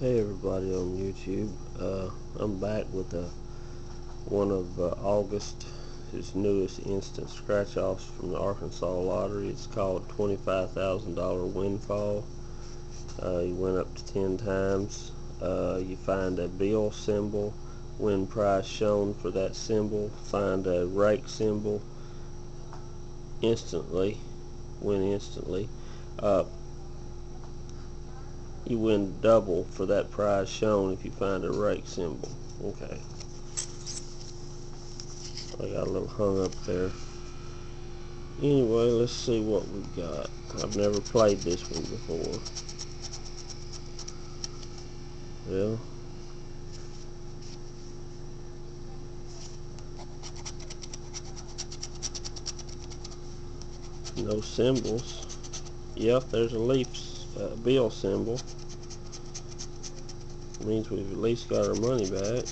Hey everybody on YouTube. Uh, I'm back with a, one of uh, August's newest instant scratch-offs from the Arkansas Lottery. It's called $25,000 Windfall. Uh, you win up to 10 times. Uh, you find a bill symbol, win price shown for that symbol. Find a rake symbol instantly, win instantly. You win double for that prize shown if you find a rake symbol. Okay. I got a little hung up there. Anyway, let's see what we got. I've never played this one before. Well, no symbols. Yep, there's a leaf uh, bill symbol means we've at least got our money back.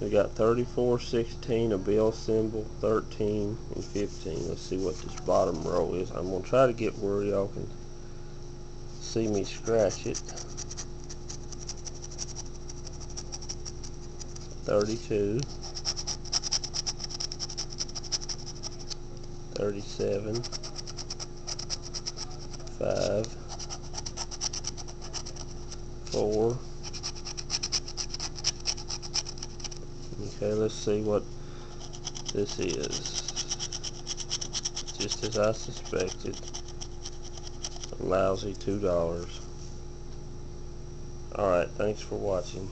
We got 34, 16, a bill symbol, 13, and 15. Let's see what this bottom row is. I'm going to try to get where y'all can see me scratch it. 32, 37, 5, four. Okay, let's see what this is. Just as I suspected. A lousy two dollars. Alright, thanks for watching.